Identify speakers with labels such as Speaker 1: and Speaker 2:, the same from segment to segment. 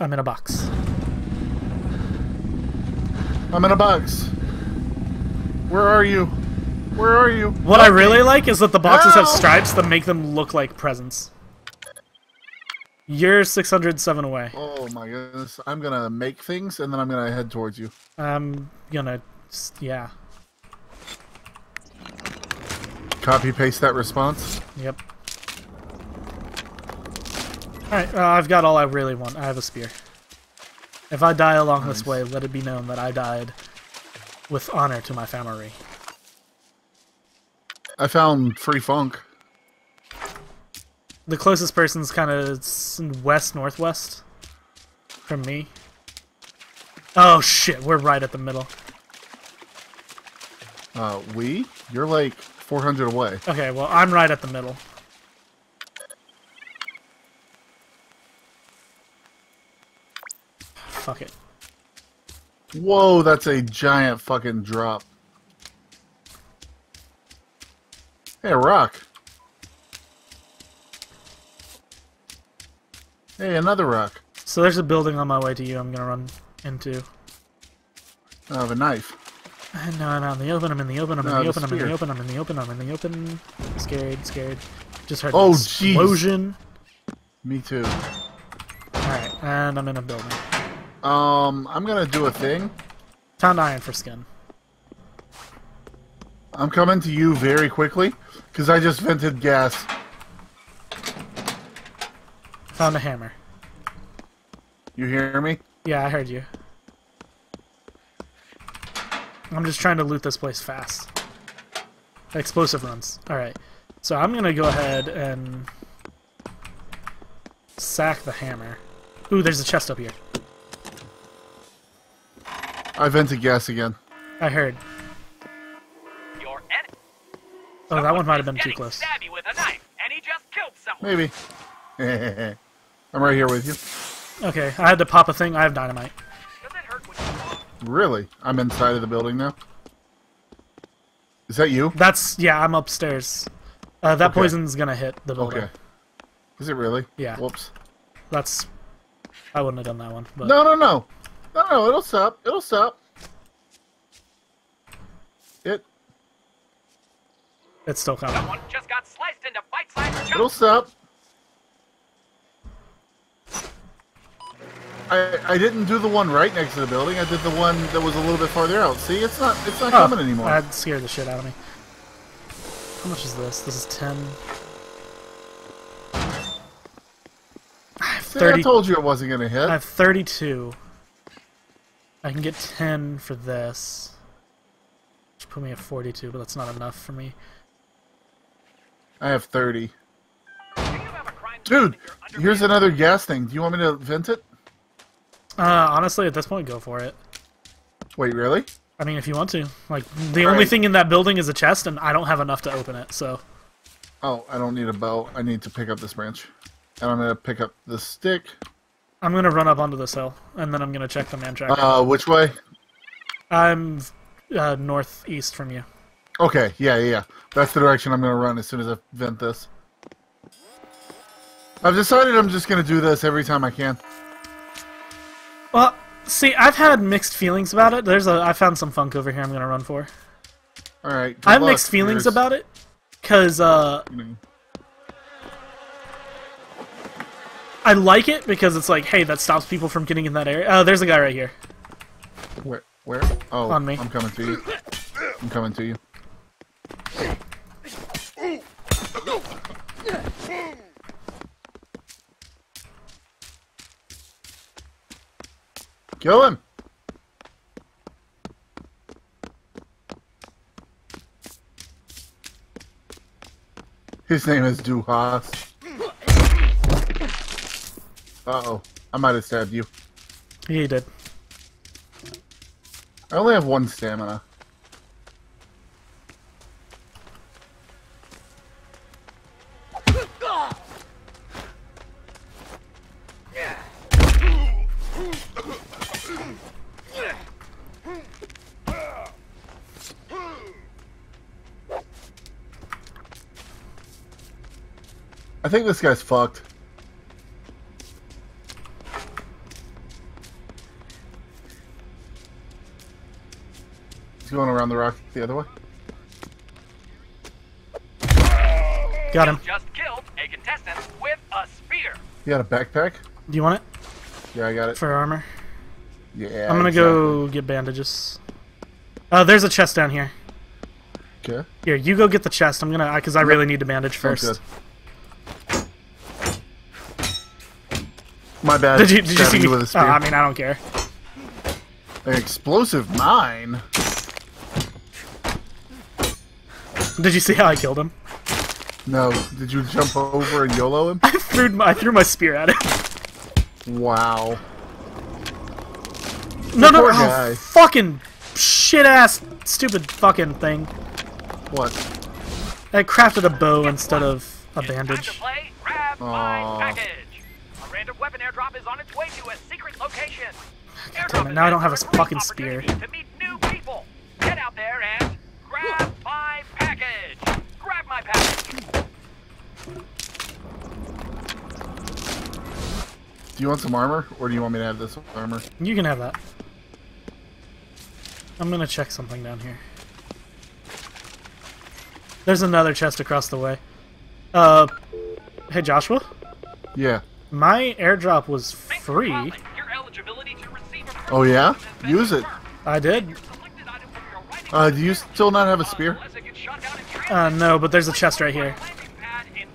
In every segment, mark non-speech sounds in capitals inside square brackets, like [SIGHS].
Speaker 1: I'm in a box.
Speaker 2: I'm in a box. Where are you? Where are you?
Speaker 1: What I really like is that the boxes have stripes that make them look like presents. You're 607 away.
Speaker 2: Oh my goodness. I'm gonna make things and then I'm gonna head towards you.
Speaker 1: I'm gonna, yeah,
Speaker 2: Copy paste that response.
Speaker 1: yep. Alright, uh, I've got all I really want. I have a spear. If I die along this way, let it be known that I died with honor to my family.
Speaker 2: I found free funk.
Speaker 1: The closest person's kind of west northwest from me. Oh shit, we're right at the middle.
Speaker 2: Uh, we? You're like 400 away.
Speaker 1: Okay, well I'm right at the middle. Fuck it.
Speaker 2: Whoa, that's a giant fucking drop. Hey, a rock. Hey, another rock.
Speaker 1: So there's a building on my way to you. I'm gonna run into.
Speaker 2: I have a knife.
Speaker 1: Now I'm out in the open. I'm in the open. I'm in
Speaker 2: No,
Speaker 1: the
Speaker 2: the
Speaker 1: open. I'm in the open. I'm in the open. I'm in the open. Scared. Scared. Just heard
Speaker 2: Oh,
Speaker 1: an explosion.
Speaker 2: Me too.
Speaker 1: All right, and I'm in a building.
Speaker 2: Um, I'm gonna do a thing.
Speaker 1: Found iron for skin.
Speaker 2: I'm coming to you very quickly because I just vented gas.
Speaker 1: Found a hammer.
Speaker 2: You hear me?
Speaker 1: Yeah, I heard you. I'm just trying to loot this place fast. Explosive runs. Alright. So I'm gonna go ahead and sack the hammer. Ooh, there's a chest up here.
Speaker 2: I vented gas again.
Speaker 1: I heard.
Speaker 3: Your enemy.
Speaker 1: Oh, that one might have been too close.
Speaker 3: Stabby with a knife, and he just killed someone.
Speaker 2: Maybe. [LAUGHS] I'm right here with you.
Speaker 1: Okay, I had to pop a thing. I have dynamite.
Speaker 3: Does it hurt when you
Speaker 2: Really? I'm inside of the building now. Is that you?
Speaker 1: That's yeah. I'm upstairs. Uh, that
Speaker 2: Okay.
Speaker 1: poison's gonna hit the building.
Speaker 2: Okay. Is it really?
Speaker 1: Yeah.
Speaker 2: Whoops.
Speaker 1: That's. I wouldn't have done that one, but
Speaker 2: No, no, no. No, no, it'll stop. It'll stop. It,
Speaker 1: it's still coming.
Speaker 3: someone just got sliced into bite-sized
Speaker 2: it'll
Speaker 3: chunks.
Speaker 2: stop. I, I didn't do the one right next to the building. I did the one that was a little bit farther out. See, it's not, it's not
Speaker 1: Oh,
Speaker 2: coming anymore.
Speaker 1: That scared the shit out of me. How much is this? This is 10. I have
Speaker 2: I
Speaker 1: 30.
Speaker 2: told you it wasn't gonna hit.
Speaker 1: I have 32. I can get 10 for this. Which put me at 42, but that's not enough for me.
Speaker 2: I have 30.
Speaker 3: Do you have a crime
Speaker 2: Dude,
Speaker 3: scene in your
Speaker 2: here's another gas thing. Do you want me to vent it?
Speaker 1: Uh, honestly, at this point, go for it.
Speaker 2: Wait, really?
Speaker 1: I mean, if you want to. Like, the
Speaker 2: All
Speaker 1: only
Speaker 2: right.
Speaker 1: thing in that building is a chest, and I don't have enough to open it, so.
Speaker 2: Oh, I don't need a bow. I need to pick up this branch. And I'm gonna pick up the stick.
Speaker 1: I'm gonna run up onto this hill, and then I'm gonna check the man tracker.
Speaker 2: Uh, which way?
Speaker 1: I'm uh, northeast from you.
Speaker 2: Okay, yeah, yeah, yeah. That's the direction I'm gonna run as soon as I vent this. I've decided I'm just gonna do this every time I can.
Speaker 1: Well, see, I've had mixed feelings about it. There's a, I found some funk over here. I'm gonna run for.
Speaker 2: All right.
Speaker 1: I have mixed feelings about it, cause uh, I like it because it's like, hey, that stops people from getting in that area. Oh, there's a guy right here.
Speaker 2: Where? Where? Oh,
Speaker 1: On me.
Speaker 2: I'm coming to you. I'm coming to you. Kill him! His name is Duhas. Uh-oh. I might have stabbed you.
Speaker 1: Yeah, he did.
Speaker 2: I only have one stamina. I think this guy's fucked. He's going around the rock the other way.
Speaker 1: Got him.
Speaker 3: Just killed a contestant with a spear.
Speaker 2: You got a backpack?
Speaker 1: Do you want it
Speaker 2: Yeah, I got it.
Speaker 1: for armor?
Speaker 2: Yeah.
Speaker 1: I'm gonna go get bandages. Uh, there's a chest down here.
Speaker 2: Okay.
Speaker 1: Here, you go get the chest. I'm gonna, because I really need to bandage first.
Speaker 2: good. My bad.
Speaker 1: Did you, did you see me?
Speaker 2: with a
Speaker 1: Oh,
Speaker 2: spear.
Speaker 1: I mean, I don't care.
Speaker 2: An explosive mine. [LAUGHS]
Speaker 1: Did you see how I killed him?
Speaker 2: No. Did you jump over and YOLO him? [LAUGHS]
Speaker 1: I threw my, I threw my spear at him.
Speaker 2: Wow.
Speaker 1: No, no,
Speaker 2: poor
Speaker 1: oh, fucking shit ass stupid fucking thing.
Speaker 2: What?
Speaker 1: I crafted a bow instead of a
Speaker 3: Time
Speaker 1: bandage.
Speaker 3: play Grab My
Speaker 2: Aw.
Speaker 3: Package. A random weapon airdrop is on its way to a secret location. Airdrop
Speaker 1: damn it,
Speaker 3: is
Speaker 1: now I don't have a
Speaker 3: to recruit
Speaker 1: fucking spear.
Speaker 3: Opportunities To meet new people. Get out there and grab my package. Grab my package.
Speaker 2: Do you want some armor, or do you want me to have this armor?
Speaker 1: You can have that. I'm gonna check something down here. There's another chest across the way. Uh, hey Joshua,
Speaker 2: Yeah.
Speaker 1: my airdrop was free.
Speaker 3: Your eligibility to receive a
Speaker 2: Oh, yeah? Use it.
Speaker 1: I did.
Speaker 2: Uh, do you still not have a spear?
Speaker 3: unless it gets shot down in transit.
Speaker 1: Uh, no, but there's a chest right here.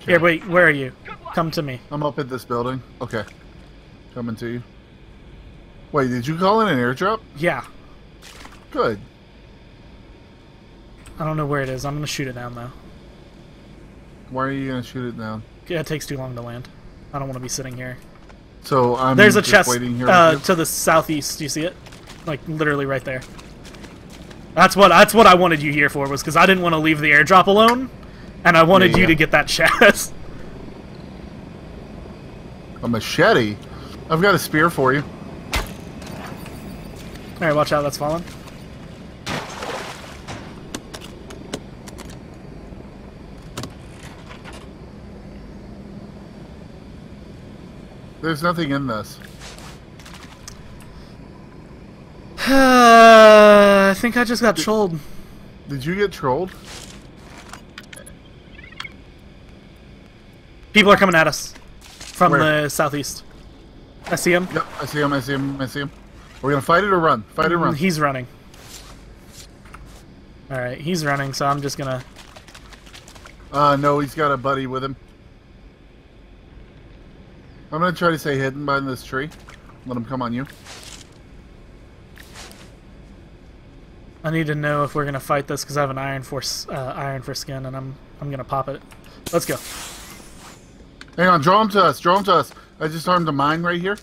Speaker 1: Here, wait, where are you? Come to me.
Speaker 2: I'm up at this building. Okay. Coming to you. Wait, did you call in an airdrop?
Speaker 1: Yeah,
Speaker 2: Good.
Speaker 1: I don't know where it is. I'm gonna shoot it down though.
Speaker 2: Why are you gonna shoot it down?
Speaker 1: Yeah, it takes too long to land. I don't want to be sitting here.
Speaker 2: So I'm
Speaker 1: There's a chest
Speaker 2: waiting here.
Speaker 1: uh, to the southeast. Do you see it? Like literally right there. That's what that's what I wanted you here for was because I didn't want to leave the airdrop alone, and I wanted
Speaker 2: Yeah,
Speaker 1: you
Speaker 2: yeah.
Speaker 1: to get that chest. [LAUGHS]
Speaker 2: A machete. I've got a spear for you.
Speaker 1: All right, watch out. That's falling.
Speaker 2: There's nothing in this. [SIGHS] [SIGHS] [SIGHS]
Speaker 1: I think I just got trolled.
Speaker 2: Did you get trolled?
Speaker 1: People are coming at us from
Speaker 2: Where?
Speaker 1: the southeast. I see him.
Speaker 2: Yep, I see him. I see him. I see him. We're gonna fight it or run. Fight it or run.
Speaker 1: He's running. All right, he's running, so I'm just gonna.
Speaker 2: Uh, no, he's got a buddy with him. I'm gonna try to stay hidden behind this tree. Let him come on you.
Speaker 1: I need to know if we're gonna fight this because I have an iron for uh, iron for skin, and I'm I'm gonna pop it. Let's go.
Speaker 2: Hang on, draw him to us. Draw him to us. I just armed a mine right here,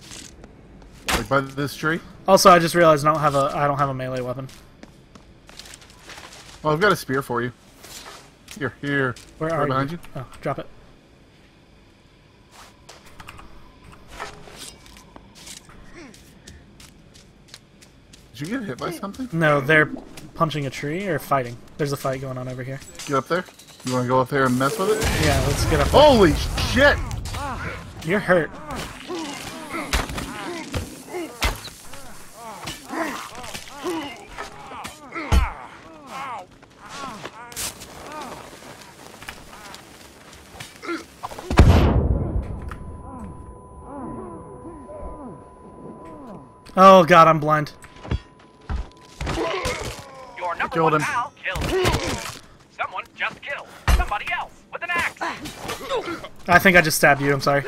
Speaker 2: like by this tree.
Speaker 1: Also, I just realized I don't have a I don't have a melee weapon.
Speaker 2: Oh, I've got a spear for you. Here, here.
Speaker 1: Where
Speaker 2: Right
Speaker 1: are
Speaker 2: behind
Speaker 1: you?
Speaker 2: you.
Speaker 1: Oh, drop it.
Speaker 2: You get hit by something?
Speaker 1: No, they're punching a tree or fighting. There's a fight going on over here.
Speaker 2: Get up there. You want to go up there and mess with it?
Speaker 1: Yeah, let's get up. There.
Speaker 2: Holy shit!
Speaker 1: You're hurt. Oh god, I'm blind.
Speaker 3: Your number
Speaker 2: Killed him.
Speaker 3: pal killed. Someone just killed somebody else with an axe.
Speaker 1: I think I just stabbed you, I'm sorry.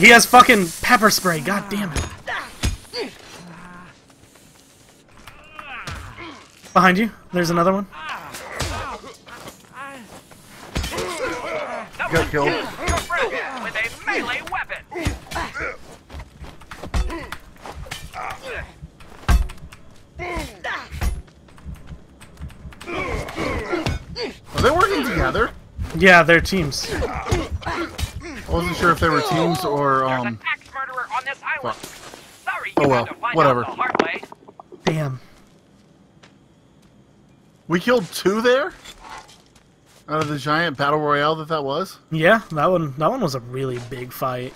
Speaker 1: He has fucking pepper spray, god damn it. Behind you, there's another one.
Speaker 3: Someone
Speaker 2: Got killed.
Speaker 3: your friend with a melee weapon.
Speaker 2: Are they working together?
Speaker 1: Yeah, they're teams.
Speaker 2: I wasn't sure if they were teams or
Speaker 3: There's
Speaker 2: um.
Speaker 3: an murderer on this island. Sorry,
Speaker 2: Oh well,
Speaker 3: had to find
Speaker 2: whatever.
Speaker 3: out the hard way.
Speaker 1: Damn.
Speaker 2: We killed two there. Out of the giant battle royale that that was.
Speaker 1: Yeah, that one that one was a really big fight.